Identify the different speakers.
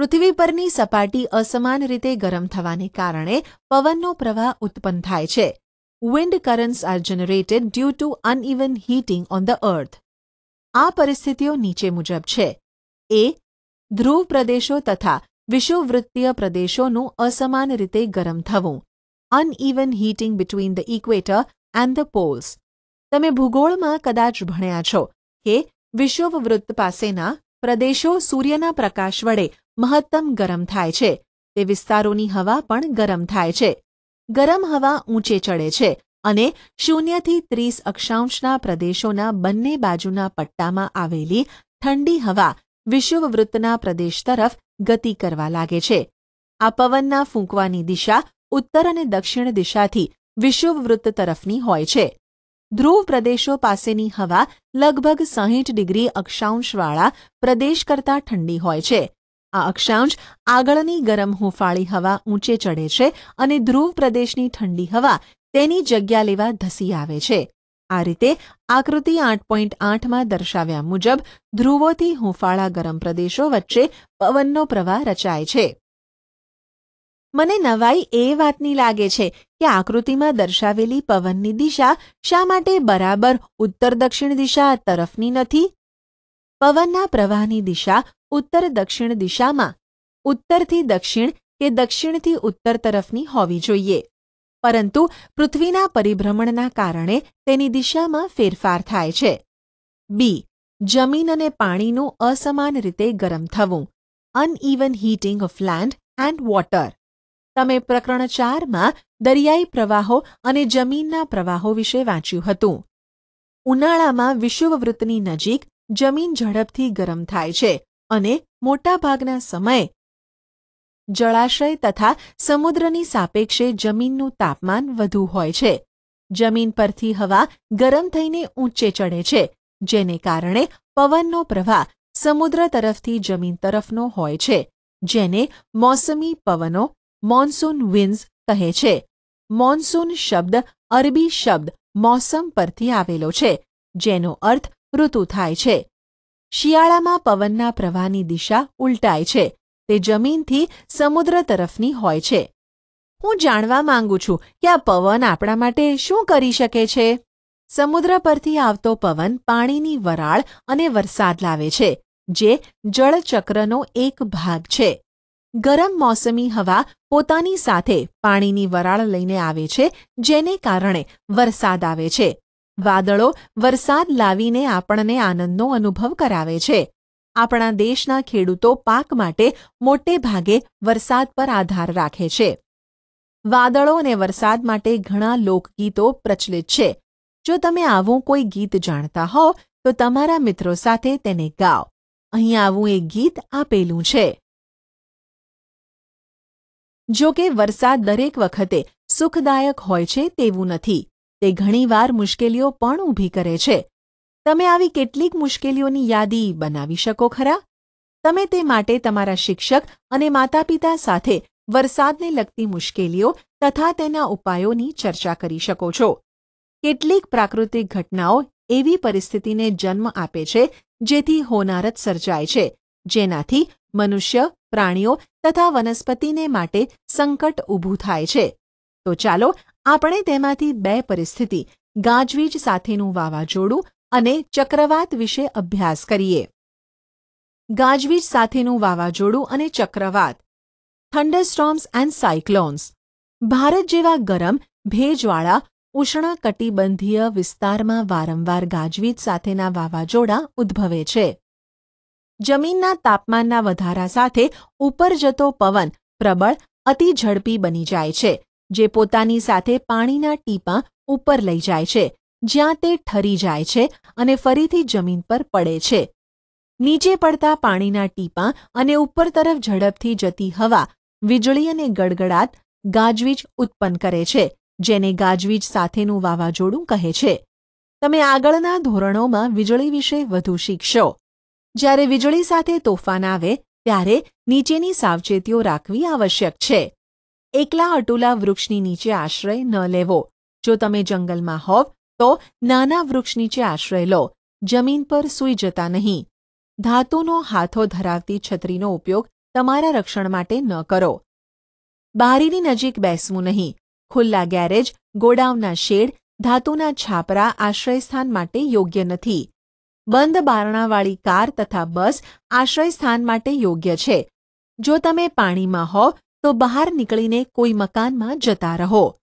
Speaker 1: પૃથ્વી પરની સપાટી અસમાન રીતે ગરમ થવાને કારણે પવનનો પ્રવાહ ઉત્પન્ન થાય છે. Wind currents are generated due to uneven heating on the earth આ પરિસ્થિતિઓ નીચે મુજબ છે. એ ધ્રુવ પ્રદેશો તથા વિષુવવૃત્તીય પ્રદેશોનું અસમાન રીતે ગરમ થવું. Uneven heating between the equator and the poles તમે ભૂગોળમાં કદાચ ભણ્યા છો કે વિષુવવૃત્ત પાસેના પ્રદેશો સૂર્યના પ્રકાશ વડે મહત્તમ ગરમ થાય છે. તે વિસ્તારોની હવા પણ ગરમ થાય છે. ગરમ હવા ઊંચે ચડે છે અને શૂન્યથી ત્રીસ અક્ષાંશના પ્રદેશોના બંને બાજુના પટ્ટામાં આવેલી ઠંડી હવા વિષુવવૃત્તના પ્રદેશ તરફ ગતિ કરવા લાગે છે. આ પવનના ફૂંકવાની દિશા ઉત્તર અને દક્ષિણ દિશાથી વિષુવવૃત્ત તરફની હોય છે. ધ્રુવ પ્રદેશો પાસેની હવા લગભગ સાહીઠ ડિગ્રી અક્ષાંશવાળા પ્રદેશ કરતાં ઠંડી હોય છે. આ અક્ષાંશ આગળની ગરમ હુંફાળી હવા ઊંચે ચડે છે અને ધ્રુવ પ્રદેશની ઠંડી હવા તેની જગ્યા લેવા ધસી આવે છે. આ રીતે આકૃતિ આઠ પોઈન્ટ આઠમાં દર્શાવ્યા મુજબ ધ્રુવોથી હુંફાળા ગરમ પ્રદેશો વચ્ચે પવનનો પ્રવાહ રચાય છે. મને નવાઈ એ વાતની લાગે છે કે આકૃતિમાં દર્શાવેલી પવનની દિશા શા માટે બરાબર ઉત્તર દક્ષિણ દિશા તરફની નથી? પવનના પ્રવાહની દિશા ઉત્તર દક્ષિણ દિશામાં. ઉત્તરથી દક્ષિણ કે દક્ષિણથી ઉત્તર તરફની હોવી જોઈએ. પરંતુ પૃથ્વીના પરિભ્રમણના કારણે તેની દિશામાં ફેરફાર થાય છે. બી. જમીન અને પાણીનું અસમાન રીતે ગરમ થવું. Uneven heating of land and water. તમે પ્રકરણ ચારમાં દરિયાઈ પ્રવાહો અને જમીનના પ્રવાહો વિશે વાંચ્યું હતું. ઉનાળામાં વિષુવવૃત્તની નજીક જમીન ઝડપથી ગરમ થાય છે અને મોટાભાગના સમયે જળાશય તથા સમુદ્રની સાપેક્ષે જમીનનું તાપમાન વધુ હોય છે. જમીન પરથી હવા ગરમ થઈને ઊંચે ચડે છે, જેને કારણે પવનનો પ્રવાહ સમુદ્ર તરફથી જમીન તરફનો હોય છે, જેને મોસમી પવનો મોન્સૂન વિન્સ કહે છે. મોન્સૂન શબ્દ અરબી શબ્દ મોસમ પરથી આવેલો છે, જેનો અર્થ ઋતુ થાય છે. શિયાળામાં પવનના પ્રવાહની દિશા ઉલટાય છે. તે જમીનથી સમુદ્ર તરફની હોય છે. હું જાણવા માંગુ છું કે આ પવન આપણા માટે શું કરી શકે છે? સમુદ્ર પરથી આવતો પવન પાણીની વરાળ અને વરસાદ લાવે છે, જે જળચક્રનો એક ભાગ છે. ગરમ મોસમી હવા પોતાની સાથે પાણીની વરાળ લઈને આવે છે, જેને કારણે વરસાદ આવે છે. વાદળો વરસાદ લાવીને આપણને આનંદનો અનુભવ કરાવે છે. આપણા દેશના ખેડૂતો પાક માટે મોટે ભાગે વરસાદ પર આધાર રાખે છે. વાદળો અને વરસાદ માટે ઘણા લોકગીતો પ્રચલિત છે. જો તમે આવું કોઈ ગીત જાણતા હો, તો તમારા મિત્રો સાથે તેને ગાઓ. અહીં આવું એક ગીત આપેલું છે. જો કે વરસાદ દરેક વખતે સુખદાયક હોય છે તેવું નથી. તે ઘણીવાર મુશ્કેલીઓ પણ ઊભી કરે છે. તમે આવી કેટલીક મુશ્કેલીઓની યાદી બનાવી શકો ખરા? તમે તે માટે તમારા શિક્ષક અને માતા પિતા સાથે વરસાદને લગતી મુશ્કેલીઓ તથા તેના ઉપાયોની ચર્ચા કરી શકો છો. કેટલીક પ્રાકૃતિક ઘટનાઓ એવી પરિસ્થિતિને જન્મ આપે છે, જેથી હોનારત સર્જાય છે, જેનાથી મનુષ્ય, પ્રાણીઓ તથા વનસ્પતિને માટે સંકટ ઊભું થાય છે. તો ચાલો આપણે તેમાંથી બે પરિસ્થિતિ, ગાજવીજ સાથેનું વાવાઝોડું અને ચક્રવાત વિશે અભ્યાસ કરીએ. ગાજવીજ સાથેનું વાવાઝોડું અને ચક્રવાત. થંડરસ્ટોમ્સ એન્ડ સાયક્લોન્સ. ભારત જેવા ગરમ, ભેજવાળા, ઉષ્ણકટિબંધીય વિસ્તારમાં વારંવાર ગાજવીજ સાથેના વાવાઝોડા ઉદ્ભવે છે. જમીનના તાપમાનના વધારા સાથે ઉપર જતો પવન પ્રબળ, અતિ ઝડપી બની જાય છે. જે પોતાની સાથે પાણીના ટીપાં ઉપર લઈ જાય છે, જ્યાં તે ઠરી જાય છે અને ફરીથી જમીન પર પડે છે. નીચે પડતા પાણીના ટીપાં અને ઉપર તરફ ઝડપથી જતી હવા વીજળી અને ગડગડાટ ગાજવીજ ઉત્પન્ન કરે છે, જેને ગાજવીજ સાથેનું વાવાઝોડું કહે છે. તમે આગળના ધોરણોમાં વીજળી વિશે વધુ શીખશો. જ્યારે વીજળી સાથે તોફાન આવે, ત્યારે નીચેની સાવચેતીઓ રાખવી આવશ્યક છે. એકલા અટુલા વૃક્ષની નીચે આશ્રય ન લેવો. જો તમે જંગલમાં હોવ, તો નાના વૃક્ષ નીચે આશ્રય લો. જમીન પર સૂઈ જતા નહીં. ધાતુનો હાથો ધરાવતી છત્રીનો ઉપયોગ તમારા રક્ષણ માટે ન કરો. બારીની નજીક બેસવું નહીં. ખુલ્લા ગેરેજ, ગોડાઉનના શેડ, ધાતુના છાપરા આશ્રયસ્થાન માટે યોગ્ય નથી. બંધ બારણાવાળી કાર તથા બસ આશ્રયસ્થાન માટે યોગ્ય છે. જો તમે પાણીમાં હો તો બહાર નીકળીને કોઈ મકાનમાં જતા રહો.